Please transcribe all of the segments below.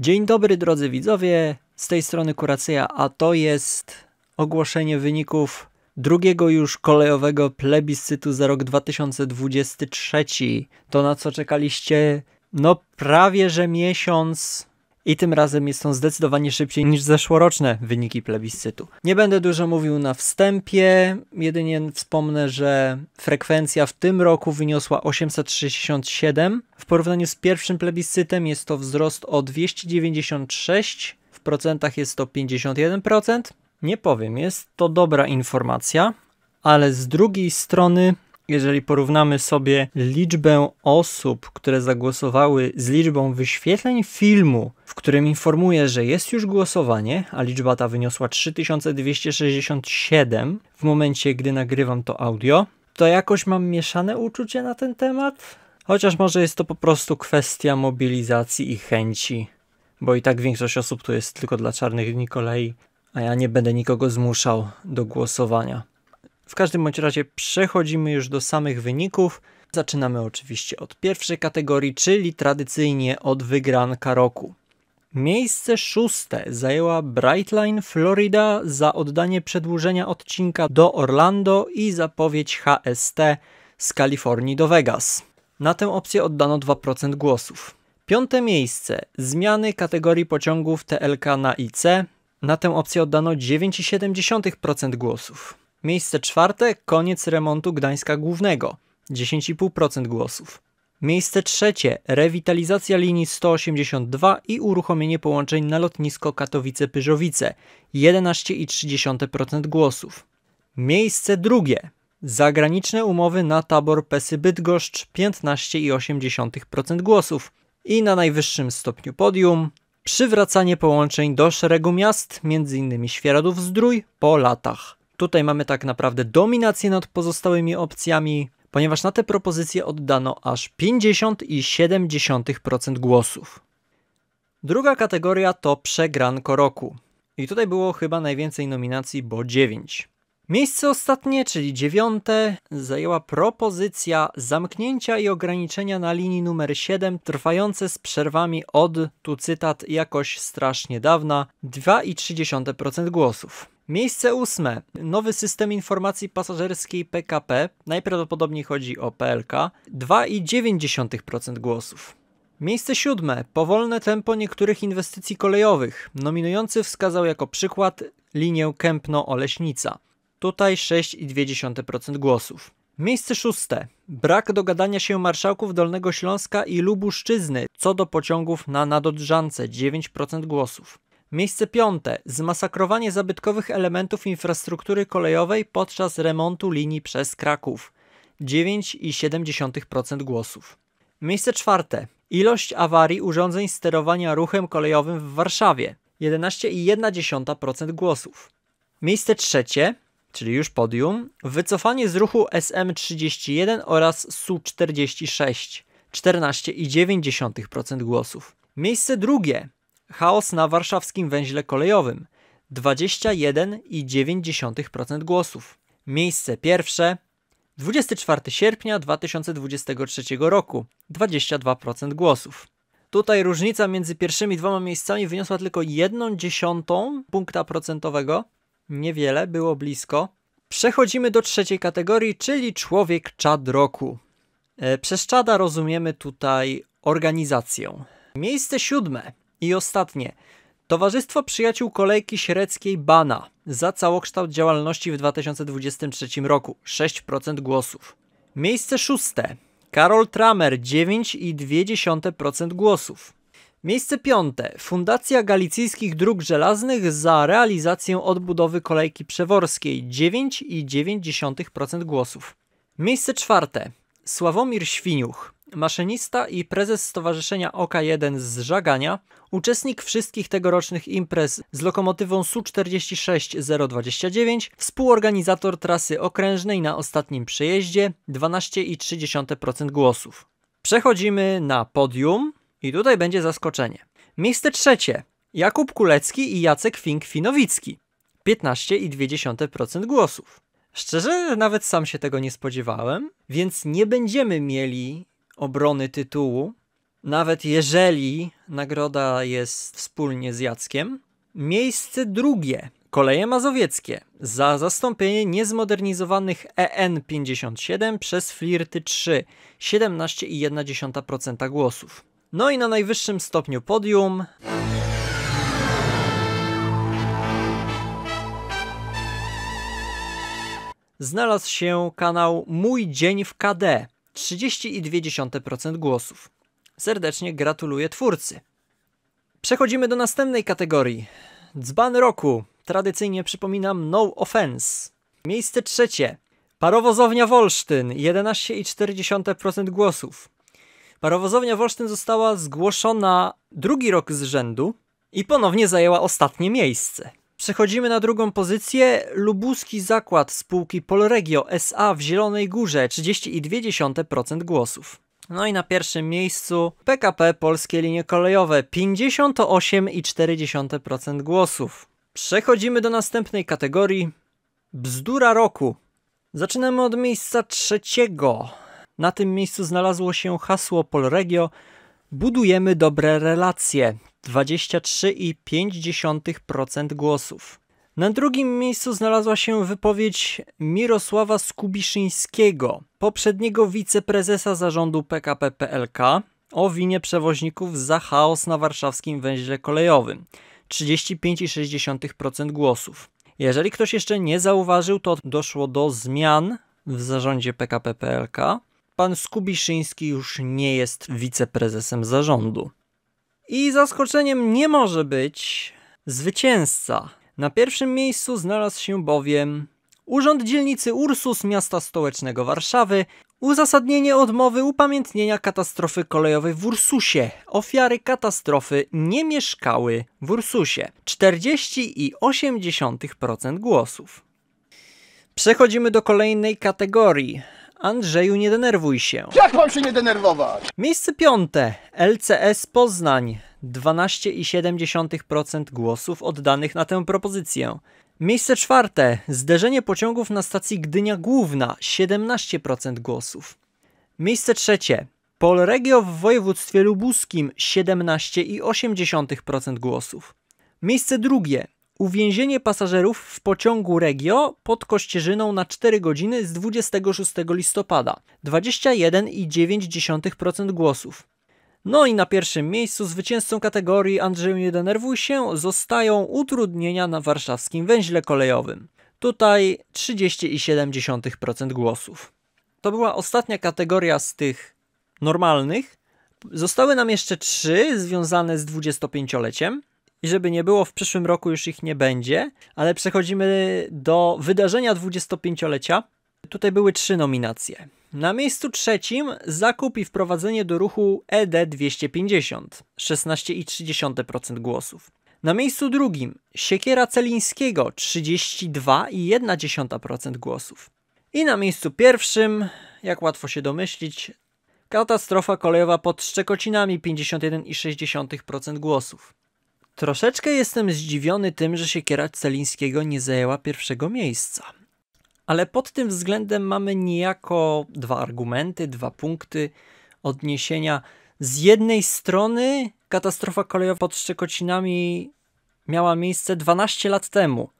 Dzień dobry drodzy widzowie, z tej strony Kuracja, a to jest ogłoszenie wyników drugiego już kolejowego plebiscytu za rok 2023. To na co czekaliście no prawie że miesiąc i tym razem jest on zdecydowanie szybciej niż zeszłoroczne wyniki plebiscytu. Nie będę dużo mówił na wstępie, jedynie wspomnę, że frekwencja w tym roku wyniosła 867. W porównaniu z pierwszym plebiscytem jest to wzrost o 296, w procentach jest to 51%. Nie powiem, jest to dobra informacja, ale z drugiej strony jeżeli porównamy sobie liczbę osób, które zagłosowały z liczbą wyświetleń filmu, w którym informuje, że jest już głosowanie, a liczba ta wyniosła 3267 w momencie, gdy nagrywam to audio, to jakoś mam mieszane uczucie na ten temat. Chociaż może jest to po prostu kwestia mobilizacji i chęci, bo i tak większość osób tu jest tylko dla czarnych dni kolei, a ja nie będę nikogo zmuszał do głosowania. W każdym bądź razie przechodzimy już do samych wyników. Zaczynamy oczywiście od pierwszej kategorii, czyli tradycyjnie od wygranka roku. Miejsce szóste zajęła Brightline Florida za oddanie przedłużenia odcinka do Orlando i zapowiedź HST z Kalifornii do Vegas. Na tę opcję oddano 2% głosów. Piąte miejsce zmiany kategorii pociągów TLK na IC. Na tę opcję oddano 9,7% głosów. Miejsce czwarte koniec remontu Gdańska Głównego 10,5% głosów. Miejsce trzecie rewitalizacja linii 182 i uruchomienie połączeń na lotnisko Katowice-Pyżowice 11,3% głosów. Miejsce drugie zagraniczne umowy na tabor Pesy Bydgoszcz 15,8% głosów. I na najwyższym stopniu podium przywracanie połączeń do szeregu miast, m.in. Świeradów-Zdrój po latach. Tutaj mamy tak naprawdę dominację nad pozostałymi opcjami, ponieważ na te propozycje oddano aż 50,7% głosów. Druga kategoria to przegranko roku. I tutaj było chyba najwięcej nominacji, bo 9. Miejsce ostatnie, czyli dziewiąte, zajęła propozycja zamknięcia i ograniczenia na linii numer 7, trwające z przerwami od, tu cytat, jakoś strasznie dawna, 2,3% głosów. Miejsce ósme. Nowy system informacji pasażerskiej PKP. Najprawdopodobniej chodzi o PLK. 2,9% głosów. Miejsce siódme. Powolne tempo niektórych inwestycji kolejowych. Nominujący wskazał jako przykład linię Kępno-Oleśnica. Tutaj 6,2% głosów. Miejsce szóste. Brak dogadania się marszałków Dolnego Śląska i Lubuszczyzny co do pociągów na Nadodrzance 9% głosów. Miejsce piąte. Zmasakrowanie zabytkowych elementów infrastruktury kolejowej podczas remontu linii przez Kraków. 9,7% głosów. Miejsce czwarte. Ilość awarii urządzeń sterowania ruchem kolejowym w Warszawie. 11,1% głosów. Miejsce trzecie, czyli już podium. Wycofanie z ruchu SM31 oraz SU46. 14,9% głosów. Miejsce drugie. Chaos na warszawskim węźle kolejowym 21,9% głosów. Miejsce pierwsze 24 sierpnia 2023 roku 22% głosów. Tutaj różnica między pierwszymi dwoma miejscami wyniosła tylko 1 dziesiątą punkta procentowego. Niewiele, było blisko. Przechodzimy do trzeciej kategorii, czyli człowiek czad roku. E, przez czada rozumiemy tutaj organizację. Miejsce siódme i ostatnie. Towarzystwo Przyjaciół Kolejki Średzkiej Bana za całokształt działalności w 2023 roku 6% głosów. Miejsce szóste. Karol Tramer 9,2% głosów. Miejsce piąte. Fundacja Galicyjskich Dróg Żelaznych za realizację odbudowy kolejki przeworskiej 9,9% głosów. Miejsce czwarte. Sławomir Świniuch maszynista i prezes Stowarzyszenia OK1 z Żagania, uczestnik wszystkich tegorocznych imprez z lokomotywą Su-46029, współorganizator trasy okrężnej na ostatnim przejeździe 12,3% głosów. Przechodzimy na podium i tutaj będzie zaskoczenie. Miejsce trzecie Jakub Kulecki i Jacek Fink-Finowicki 15,2% głosów. Szczerze, nawet sam się tego nie spodziewałem, więc nie będziemy mieli obrony tytułu, nawet jeżeli nagroda jest wspólnie z Jackiem. Miejsce drugie. Koleje mazowieckie za zastąpienie niezmodernizowanych EN57 przez Flirty 3 17,1% głosów. No i na najwyższym stopniu podium znalazł się kanał Mój Dzień w KD 30,2% głosów. Serdecznie gratuluję twórcy. Przechodzimy do następnej kategorii. Dzban roku. Tradycyjnie przypominam no offense. Miejsce trzecie. Parowozownia Wolsztyn 11,4% głosów. Parowozownia Wolsztyn została zgłoszona drugi rok z rzędu i ponownie zajęła ostatnie miejsce. Przechodzimy na drugą pozycję. Lubuski Zakład spółki Polregio SA w Zielonej Górze 30,2% głosów. No i na pierwszym miejscu PKP Polskie Linie Kolejowe 58,4% głosów. Przechodzimy do następnej kategorii. Bzdura roku. Zaczynamy od miejsca trzeciego. Na tym miejscu znalazło się hasło Polregio Budujemy dobre relacje 23,5% głosów. Na drugim miejscu znalazła się wypowiedź Mirosława Skubiszyńskiego, poprzedniego wiceprezesa zarządu PKP PLK, o winie przewoźników za chaos na warszawskim węźle kolejowym 35,6% głosów. Jeżeli ktoś jeszcze nie zauważył, to doszło do zmian w zarządzie PKP PLK. Pan Skubiszyński już nie jest wiceprezesem zarządu. I zaskoczeniem nie może być zwycięzca. Na pierwszym miejscu znalazł się bowiem Urząd Dzielnicy Ursus Miasta Stołecznego Warszawy Uzasadnienie odmowy upamiętnienia katastrofy kolejowej w Ursusie. Ofiary katastrofy nie mieszkały w Ursusie. 40,8% głosów. Przechodzimy do kolejnej kategorii. Andrzeju, nie denerwuj się. Jak mam się nie denerwować? Miejsce piąte. LCS Poznań. 12,7% głosów oddanych na tę propozycję. Miejsce czwarte. Zderzenie pociągów na stacji Gdynia Główna. 17% głosów. Miejsce trzecie. Polregio w województwie lubuskim. 17,8% głosów. Miejsce drugie. Uwięzienie pasażerów w pociągu Regio pod Kościerzyną na 4 godziny z 26 listopada 21,9% głosów. No i na pierwszym miejscu zwycięzcą kategorii Andrzeju nie denerwuj się zostają utrudnienia na warszawskim węźle kolejowym. Tutaj 30,7% głosów. To była ostatnia kategoria z tych normalnych. Zostały nam jeszcze trzy związane z 25-leciem. I żeby nie było, w przyszłym roku już ich nie będzie, ale przechodzimy do wydarzenia 25-lecia. Tutaj były trzy nominacje. Na miejscu trzecim zakup i wprowadzenie do ruchu ED 250 16,3% głosów. Na miejscu drugim Siekiera Celińskiego 32,1% głosów. I na miejscu pierwszym, jak łatwo się domyślić, katastrofa kolejowa pod Szczekocinami 51,6% głosów. Troszeczkę jestem zdziwiony tym, że Siekiera Celińskiego nie zajęła pierwszego miejsca. Ale pod tym względem mamy niejako dwa argumenty, dwa punkty odniesienia. Z jednej strony katastrofa kolejowa pod Szczekocinami miała miejsce 12 lat temu,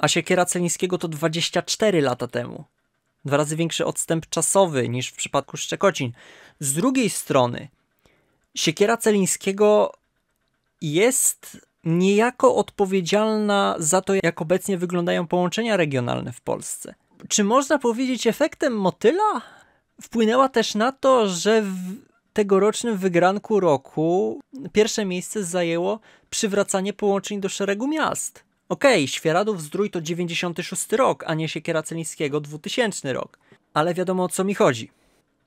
a Siekiera Celińskiego to 24 lata temu. Dwa razy większy odstęp czasowy niż w przypadku Szczekocin. Z drugiej strony Siekiera Celińskiego jest niejako odpowiedzialna za to, jak obecnie wyglądają połączenia regionalne w Polsce. Czy można powiedzieć efektem motyla? Wpłynęła też na to, że w tegorocznym wygranku roku pierwsze miejsce zajęło przywracanie połączeń do szeregu miast. Okej, okay, Świeradów Zdrój to 96 rok, a nie Siekiera Celińskiego 2000 rok. Ale wiadomo o co mi chodzi.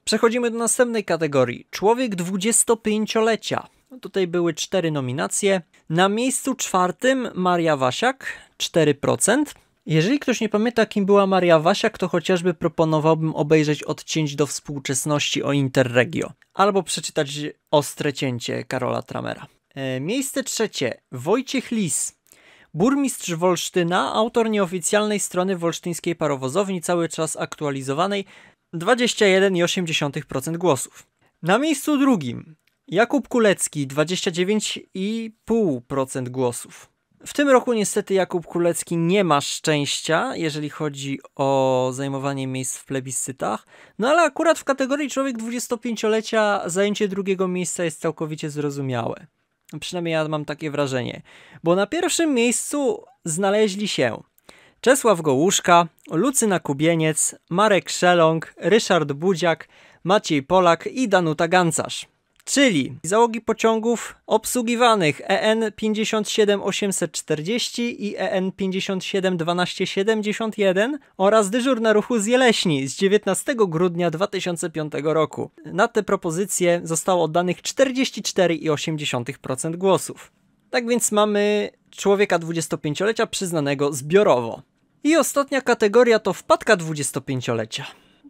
Przechodzimy do następnej kategorii. Człowiek 25-lecia. Tutaj były cztery nominacje. Na miejscu czwartym Maria Wasiak, 4%. Jeżeli ktoś nie pamięta, kim była Maria Wasiak, to chociażby proponowałbym obejrzeć odcięć do współczesności o Interregio, albo przeczytać Ostre cięcie Karola Tramera. E, miejsce trzecie Wojciech Lis, burmistrz Wolsztyna, autor nieoficjalnej strony wolsztyńskiej parowozowni, cały czas aktualizowanej, 21,8% głosów. Na miejscu drugim Jakub Kulecki 29,5% głosów. W tym roku niestety Jakub Kulecki nie ma szczęścia, jeżeli chodzi o zajmowanie miejsc w plebiscytach, no ale akurat w kategorii człowiek 25-lecia zajęcie drugiego miejsca jest całkowicie zrozumiałe. Przynajmniej ja mam takie wrażenie. Bo na pierwszym miejscu znaleźli się Czesław Gołuszka, Lucyna Kubieniec, Marek Szelong, Ryszard Budziak, Maciej Polak i Danuta Gancarz. Czyli załogi pociągów obsługiwanych EN 57840 i EN 571271 oraz dyżur na ruchu z Jeleśni z 19 grudnia 2005 roku. Na te propozycje zostało oddanych 44,8% głosów. Tak więc mamy człowieka 25-lecia przyznanego zbiorowo. I ostatnia kategoria to wpadka 25-lecia.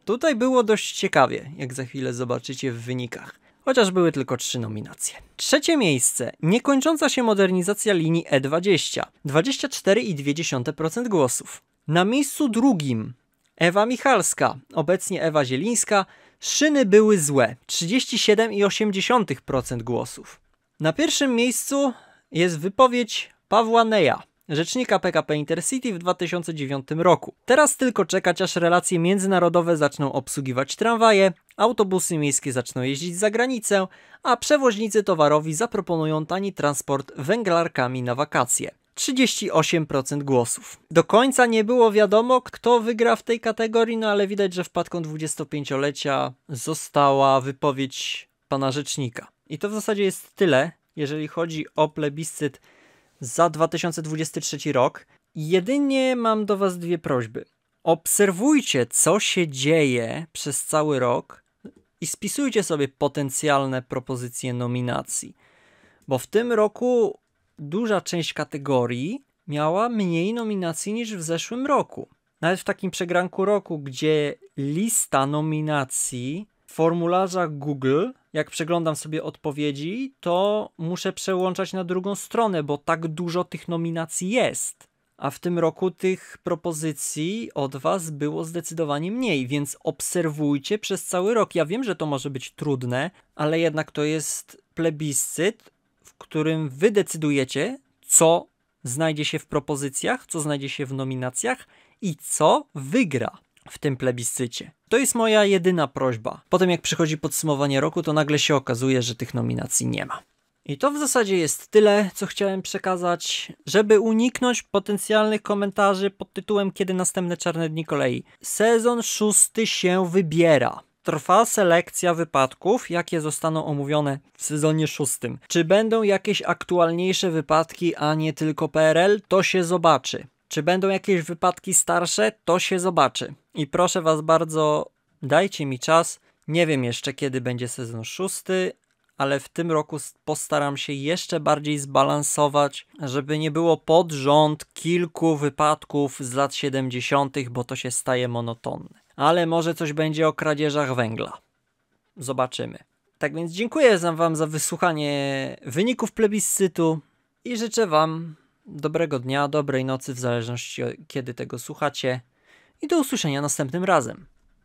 Tutaj było dość ciekawie, jak za chwilę zobaczycie w wynikach. Chociaż były tylko trzy nominacje. Trzecie miejsce. Niekończąca się modernizacja linii E20. 24,2% głosów. Na miejscu drugim Ewa Michalska, obecnie Ewa Zielińska. Szyny były złe. 37,8% głosów. Na pierwszym miejscu jest wypowiedź Pawła Neja rzecznika PKP Intercity w 2009 roku. Teraz tylko czekać, aż relacje międzynarodowe zaczną obsługiwać tramwaje, autobusy miejskie zaczną jeździć za granicę, a przewoźnicy towarowi zaproponują tani transport węglarkami na wakacje. 38% głosów. Do końca nie było wiadomo, kto wygra w tej kategorii, no ale widać, że wpadką 25-lecia została wypowiedź pana rzecznika. I to w zasadzie jest tyle, jeżeli chodzi o plebiscyt za 2023 rok. Jedynie mam do Was dwie prośby. Obserwujcie, co się dzieje przez cały rok i spisujcie sobie potencjalne propozycje nominacji. Bo w tym roku duża część kategorii miała mniej nominacji niż w zeszłym roku. Nawet w takim przegranku roku, gdzie lista nominacji w formularzach Google jak przeglądam sobie odpowiedzi, to muszę przełączać na drugą stronę, bo tak dużo tych nominacji jest. A w tym roku tych propozycji od Was było zdecydowanie mniej, więc obserwujcie przez cały rok. Ja wiem, że to może być trudne, ale jednak to jest plebiscyt, w którym Wy decydujecie, co znajdzie się w propozycjach, co znajdzie się w nominacjach i co wygra w tym plebiscycie. To jest moja jedyna prośba. Potem jak przychodzi podsumowanie roku, to nagle się okazuje, że tych nominacji nie ma. I to w zasadzie jest tyle, co chciałem przekazać, żeby uniknąć potencjalnych komentarzy pod tytułem Kiedy następne czarne dni kolei. Sezon szósty się wybiera. Trwa selekcja wypadków, jakie zostaną omówione w sezonie szóstym. Czy będą jakieś aktualniejsze wypadki, a nie tylko PRL? To się zobaczy. Czy będą jakieś wypadki starsze? To się zobaczy. I proszę Was bardzo, dajcie mi czas. Nie wiem jeszcze kiedy będzie sezon szósty, ale w tym roku postaram się jeszcze bardziej zbalansować, żeby nie było pod rząd kilku wypadków z lat 70., bo to się staje monotonne. Ale może coś będzie o kradzieżach węgla. Zobaczymy. Tak więc dziękuję Wam za wysłuchanie wyników plebiscytu i życzę Wam dobrego dnia, dobrej nocy, w zależności od kiedy tego słuchacie. I do usłyszenia następnym razem.